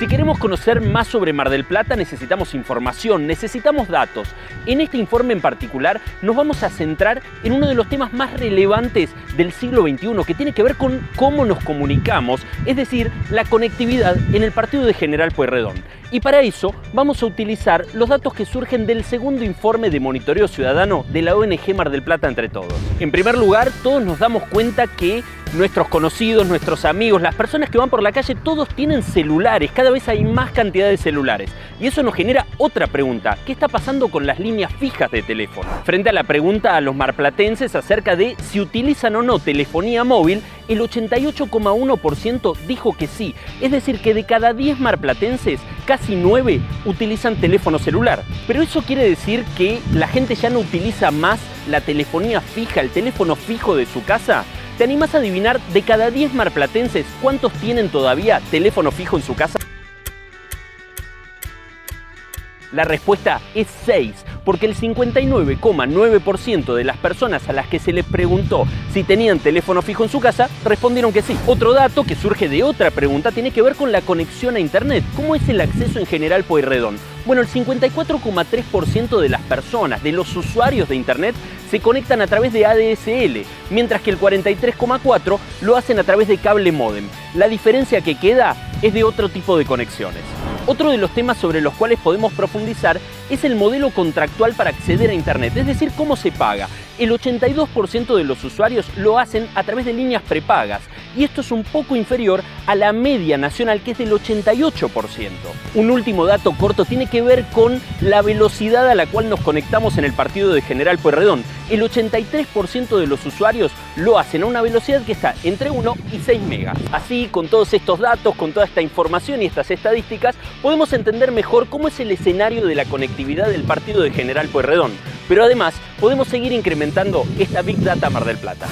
Si queremos conocer más sobre Mar del Plata necesitamos información, necesitamos datos. En este informe en particular nos vamos a centrar en uno de los temas más relevantes del siglo XXI que tiene que ver con cómo nos comunicamos, es decir, la conectividad en el partido de General Pueyrredón. Y para eso vamos a utilizar los datos que surgen del segundo informe de monitoreo ciudadano de la ONG Mar del Plata entre todos. En primer lugar, todos nos damos cuenta que nuestros conocidos, nuestros amigos, las personas que van por la calle, todos tienen celulares, cada vez hay más cantidad de celulares. Y eso nos genera otra pregunta, ¿qué está pasando con las líneas fijas de teléfono? Frente a la pregunta a los marplatenses acerca de si utilizan o no telefonía móvil, el 88,1% dijo que sí. Es decir, que de cada 10 marplatenses, casi 9 utilizan teléfono celular. Pero eso quiere decir que la gente ya no utiliza más la telefonía fija, el teléfono fijo de su casa. ¿Te animas a adivinar de cada 10 marplatenses cuántos tienen todavía teléfono fijo en su casa? La respuesta es 6, porque el 59,9% de las personas a las que se les preguntó si tenían teléfono fijo en su casa respondieron que sí. Otro dato que surge de otra pregunta tiene que ver con la conexión a Internet. ¿Cómo es el acceso en general por Pueyrredón? Bueno, el 54,3% de las personas, de los usuarios de Internet, se conectan a través de ADSL, mientras que el 43,4% lo hacen a través de cable modem. La diferencia que queda es de otro tipo de conexiones. Otro de los temas sobre los cuales podemos profundizar es el modelo contractual para acceder a Internet, es decir, cómo se paga. El 82% de los usuarios lo hacen a través de líneas prepagas y esto es un poco inferior a la media nacional que es del 88%. Un último dato corto tiene que ver con la velocidad a la cual nos conectamos en el partido de General Pueyrredón. El 83% de los usuarios lo hacen a una velocidad que está entre 1 y 6 megas. Así, con todos estos datos, con toda esta información y estas estadísticas, podemos entender mejor cómo es el escenario de la conectividad del partido de General Pueyrredón. Pero además, podemos seguir incrementando esta Big Data Mar del Plata.